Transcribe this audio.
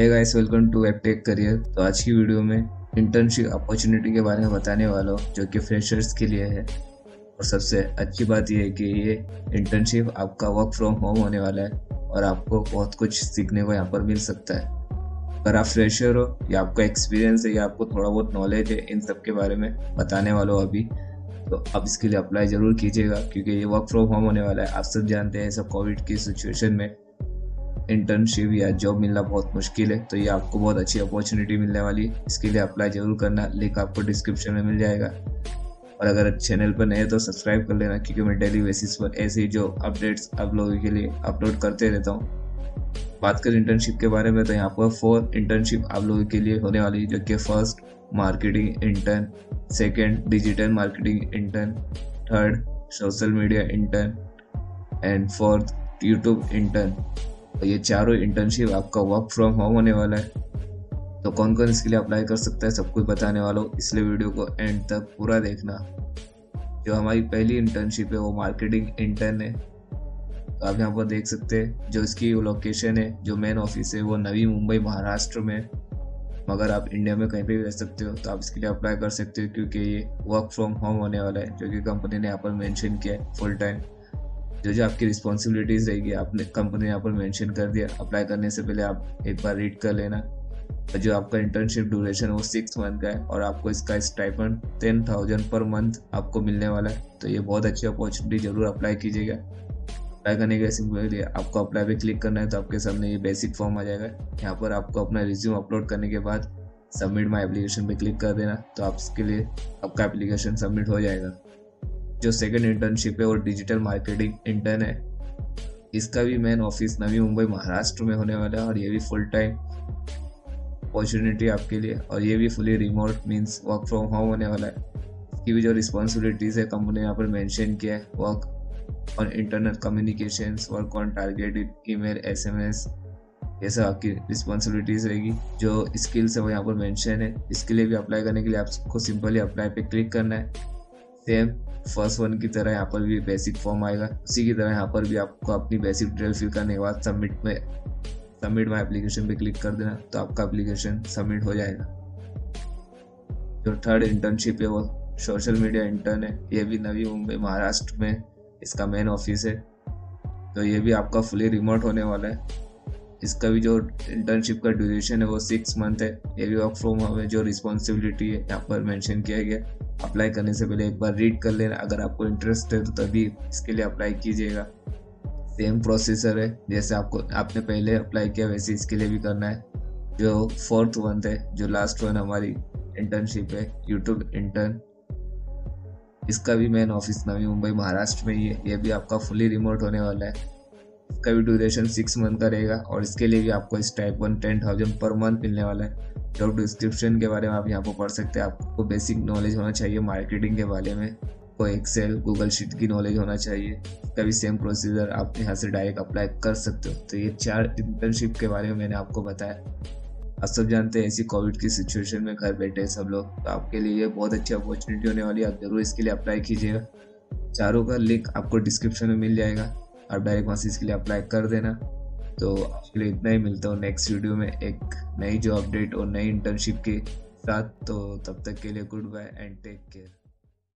Hey guys welcome to वेबटेक Career तो आज की वीडियो में इंटर्नशिप अपॉर्चुनिटी के बारे में बताने वाला हूँ, जो कि फ्रेशर्स के लिए है। और सबसे अच्छी बात यह है कि ये इंटर्नशिप आपका वर्क फ्रॉम होम होने वाला है और आपको बहुत कुछ सीखने को यहाँ पर मिल सकता है। अगर आप फ्रेशर हो, या आपका एक्सपीरियंस है, या आपको थोड़ा बहुत नॉलेज है, इन सब के बारे में बताने वाला हूँ अभी। तो आप इसके लिए अप्लाई ज़रूर कीजिएगा, क्योंकि ये वर्क फ्रॉम होम होने वाला है। आप सब जानते हैं सब कोविड की सिचुएशन में इंटर्नशिप या जॉब मिलना बहुत मुश्किल है तो ये आपको बहुत अच्छी अपॉर्चुनिटी मिलने वाली है। इसके लिए अप्लाई ज़रूर करना लिंक आपको डिस्क्रिप्शन में मिल जाएगा। और अगर चैनल पर नए तो सब्सक्राइब कर लेना, क्योंकि मैं डेली बेसिस पर ऐसे ही जो अपडेट्स आप लोगों के लिए अपलोड करते रहता हूँ। बात करें इंटर्नशिप के बारे में तो यहाँ पर फोर इंटर्नशिप आप लोगों के लिए होने वाली है, जो कि first marketing intern second digital marketing intern third social media intern and fourth YouTube intern तो ये चारों इंटर्नशिप आपका वर्क फ्रॉम होम होने वाला है। तो कौन कौन इसके लिए अप्लाई कर सकता है, सब कुछ बताने वाला हूँ। इसलिए वीडियो को एंड तक पूरा देखना। जो हमारी पहली इंटर्नशिप है, वो मार्केटिंग इंटर्न है। तो आप यहाँ पर देख सकते हैं, जो इसकी लोकेशन है, जो मेन ऑफ़िस है, वो नवी मुंबई, महाराष्ट्र में मगर आप इंडिया में कहीं पे भी रह सकते हो तो आप इसके लिए अप्लाई कर सकते हो, क्योंकि ये वर्क फ्रॉम होम होने वाला है, जो कि कंपनी ने यहाँ पर मेंशन किया है फुल टाइम जो जो आपकी रिस्पॉन्सिबिलिटीज रहेगी, आपने कंपनी यहाँ पर मेंशन कर दिया अप्लाई करने से पहले आप एक बार रीड कर लेना। और जो आपका इंटर्नशिप ड्यूरेशन वो सिक्स मंथ का है और आपको इसका stipend ten thousand per month आपको मिलने वाला है। तो ये बहुत अच्छी अपॉर्चुनिटी ज़रूर अप्लाई कीजिएगा। अप्लाई करने के सिंपली आपको अप्लाई पे क्लिक करना है तो आपके सामने ये बेसिक फॉर्म आ जाएगा। यहाँ पर आपको अपना रिज्यूम अपलोड करने के बाद सबमिट माई एप्लीकेशन पे क्लिक कर देना तो आप इसके लिए आपका एप्लीकेशन सबमिट हो जाएगा। जो सेकंड इंटर्नशिप है और डिजिटल मार्केटिंग इंटर्न है। इसका भी मेन ऑफ़िस नवी मुंबई, महाराष्ट्र में होने वाला है और ये भी फुल टाइम अपॉर्चुनिटी आपके लिए। और ये भी fully remote means work from home होने वाला है। इसकी भी जो रिस्पॉन्सिबिलिटीज़ है कंपनी ने यहाँ पर मैंशन किया है work on internet communication work on targeted email SMS ये सब आपकी रिस्पॉन्सिबिलिटीज रहेगी। जो स्किल्स है, वो यहाँ पर मेंशन है। इसके लिए भी अप्लाई करने के लिए आपको सिंपली अप्लाई पे क्लिक करना है। सेम फ़र्स्ट वन की तरह यहाँ पर भी बेसिक फॉर्म आएगा। उसी की तरह यहाँ पर भी आपको अपनी बेसिक डिटेल फिल करने के बाद सबमिट में सबमिट माई एप्लीकेशन पे क्लिक कर देना तो आपका एप्लीकेशन सबमिट हो जाएगा। जो थर्ड इंटर्नशिप है वो सोशल मीडिया इंटर्न है। ये भी नवी मुंबई, महाराष्ट्र में इसका मेन ऑफ़िस है। तो ये भी आपका फुली रिमोट होने वाला है। इसका भी जो इंटर्नशिप का ड्यूरेशन है वो सिक्स मंथ है। ये भी वर्क फ्रॉम होम है, जो रिस्पॉन्सिबिलिटी है, यहाँ पर मेंशन किया गया। अप्लाई करने से पहले एक बार रीड कर लेना। अगर आपको इंटरेस्ट है तो तभी इसके लिए अप्लाई कीजिएगा। सेम प्रोसेसर है, जैसे आपको, आपने पहले अप्लाई किया, वैसे इसके लिए भी करना है। जो फोर्थ वन है, जो लास्ट वन हमारी इंटर्नशिप है यूट्यूब इंटर्न इसका भी मेन ऑफ़िस नवी मुंबई, महाराष्ट्र में ही है। ये भी आपका फुली रिमोट होने वाला है। इसका भी ड्यूरेशन सिक्स मंथ का रहेगा, और इसके लिए भी आपको इस type one ten thousand per month मिलने वाला है। जॉब डिस्क्रिप्शन के बारे में आप यहाँ पर पढ़ सकते हैं। आपको बेसिक नॉलेज होना चाहिए मार्केटिंग के बारे में। को एक्सेल गूगल शीट की नॉलेज होना चाहिए। इसका भी सेम प्रोसीजर आप यहाँ से डायरेक्ट अप्लाई कर सकते हो। तो ये चार इंटर्नशिप के बारे में मैंने आपको बताया। आप सब जानते हैं ऐसी कोविड की सिचुएशन में घर बैठे सब लोग। तो आपके लिए ये बहुत अच्छी अपॉर्चुनिटी होने वाली है। आप ज़रूर इसके लिए अप्लाई कीजिएगा। चारों का लिंक आपको डिस्क्रिप्शन में मिल जाएगा। आप डायरेक्ट वहाँ से इसके लिए अप्लाई कर देना। तो आपके लिए इतना ही मिलता हूँ नेक्स्ट वीडियो में एक नई जॉब अपडेट और नई इंटर्नशिप के साथ। तो तब तक के लिए good bye and take care